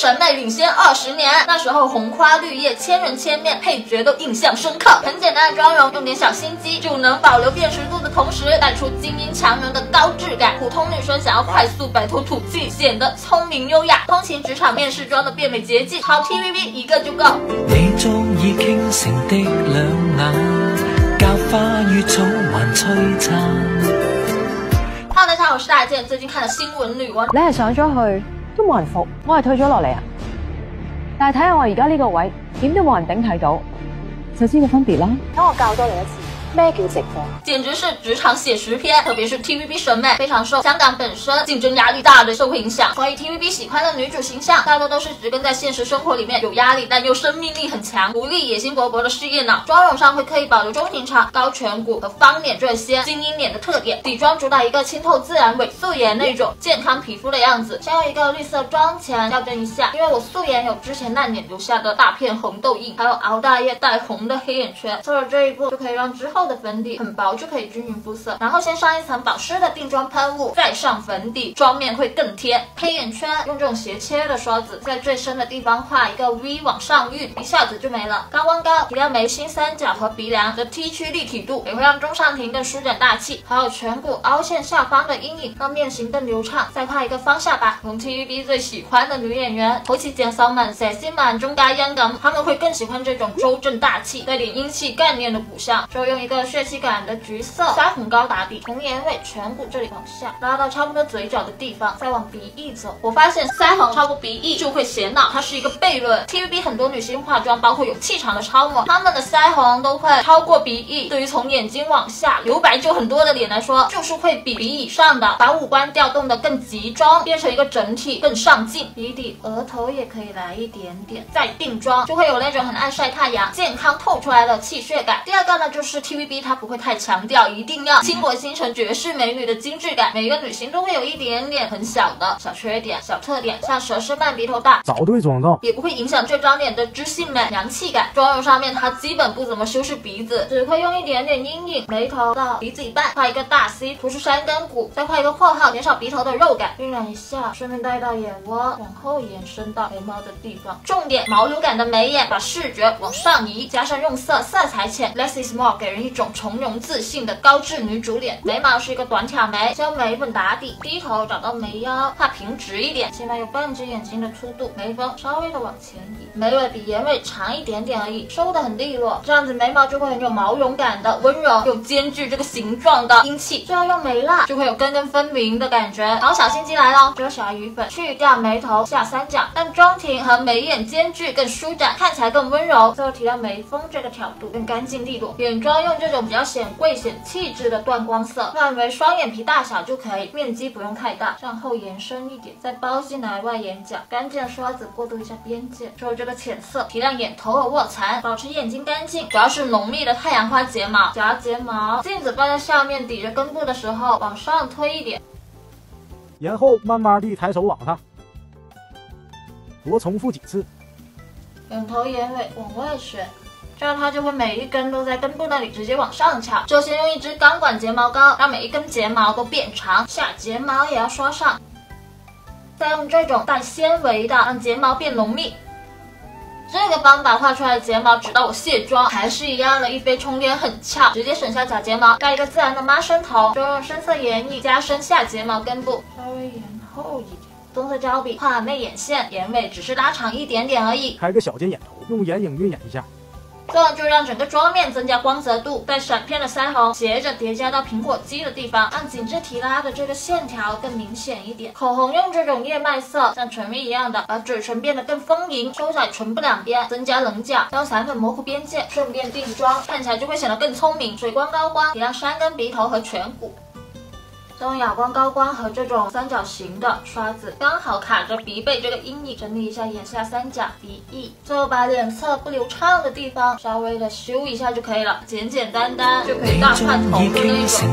审美领先二十年，那时候红花绿叶，千人千面，配角都印象深刻。很简单的妆容，用点小心机就能保留辨识度的同时，带出精英强人的高质感。普通女生想要快速摆脱土气，显得聪明优雅，通勤职场面试妆的变美捷径，好 TVB 一个就够。你中意倾城的两眼，教花与草还璀璨。Hello，大家好，我是大健，最近看了新闻女王，你系上咗去都冇人服，我系退咗落嚟啊！但系睇下我而家呢个位，点都冇人顶睇到，就知个分别啦。等我教多你一次。咩叫直播？简直是职场写实片，特别是 TVB 审美非常受香港本身竞争压力大的社会影响，所以 TVB 喜欢的女主形象大多都是植根在现实生活里面有压力但又生命力很强、独立野心勃勃的事业脑。妆容上会刻意保留中庭长、高颧骨和方脸这些精英脸的特点，底妆主打一个清透自然、伪素颜那种健康皮肤的样子。先用一个绿色妆前校正一下，因为我素颜有之前烂脸留下的大片红痘印，还有熬大夜带红的黑眼圈，做了这一步就可以让之后。厚的粉底很薄就可以均匀肤色，然后先上一层保湿的定妆喷雾，再上粉底，妆面会更贴。黑眼圈用这种斜切的刷子，在最深的地方画一个 V 往上晕，一下子就没了。高光膏提亮眉心、三角和鼻梁的 T 区立体度，也会让中上庭更舒展大气。还有颧骨凹陷下方的阴影，让面型更流畅。再画一个方下巴。从 TVB 最喜欢的女演员，后期减少们、佘诗曼、钟嘉欣等，他们会更喜欢这种周正大气、带点英气概念的骨相。就用一个血气感的橘色腮红膏打底，从眼尾颧骨这里往下拉到差不多嘴角的地方，再往鼻翼走。我发现腮红超过鼻翼就会显老，它是一个悖论。TVB 很多女星化妆，包括有气场的超模，她们的腮红都会超过鼻翼。对于从眼睛往下留白就很多的脸来说，就是会比鼻以上的，把五官调动的更集中，变成一个整体，更上镜。鼻底、额头也可以来一点点，再定妆就会有那种很爱晒太阳、健康透出来的气血感。第二个呢，就是 T TVB 它不会太强调一定要倾国倾城绝世美女的精致感，每个女星都会有一点点很小的小缺点、小特点，像佘诗曼鼻头大，找对妆造，也不会影响这张脸的知性美、洋气感。妆容上面它基本不怎么修饰鼻子，只会用一点点阴影，眉头到鼻子一半画一个大 C，突出山根骨，再画一个括号，减少鼻头的肉感，晕染一下，顺便带到眼窝，往后延伸到眉毛的地方。重点毛流感的眉眼，把视觉往上移，加上用色，色彩浅，less is more，给人一一种从容。自信的高质女主脸，眉毛是一个短挑眉，将眉粉打底，低头找到眉腰，画平直一点，起码有半只眼睛的粗度，眉峰稍微的往前移，眉尾比眼尾长一点点而已，收的很利落，这样子眉毛就会很有毛绒感的温柔，又兼具这个形状的英气。最后用眉蜡就会有根根分明的感觉。好，小心机来喽，遮瑕余粉，去掉眉头下三角，让中庭和眉眼间距更舒展，看起来更温柔。最后提亮眉峰这个挑度更干净利落。眼妆用这种比较显。贵显气质的缎光色，范围双眼皮大小就可以，面积不用太大，向后延伸一点，再包进来外眼角，干净的刷子过渡一下边界，之后这个浅色提亮眼头和卧蚕，保持眼睛干净，主要是浓密的太阳花睫毛，夹睫毛，镜子放在下面抵着根部的时候往上推一点，然后慢慢地抬手往上，多重复几次，眼头眼尾往外旋。这样它就会每一根都在根部那里直接往上翘。就先用一支钢管睫毛膏，让每一根睫毛都变长，下睫毛也要刷上。再用这种带纤维的，让睫毛变浓密。这个方法画出来的睫毛，直到我卸妆还是一样的，一飞冲天，很翘。直接省下假睫毛，盖一个自然的妈生头，就用深色眼影加深下睫毛根部，稍微延后一点。棕色胶笔画内眼线，眼尾只是拉长一点点而已。开个小尖眼头，用眼影晕染一下。这样就让整个妆面增加光泽度，带闪片的腮红斜着叠加到苹果肌的地方，让紧致提拉的这个线条更明显一点。口红用这种叶脉色，像唇蜜一样的，把嘴唇变得更丰盈，收窄唇部两边，增加棱角，将散粉模糊边界，顺便定妆，看起来就会显得更聪明。水光高光，提亮山根、鼻头和颧骨。用哑光高光和这种三角形的刷子，刚好卡着鼻背这个阴影，整理一下眼下三角、鼻翼，最后把脸侧不流畅的地方稍微的修一下就可以了，简简单单就可以大换头的那种。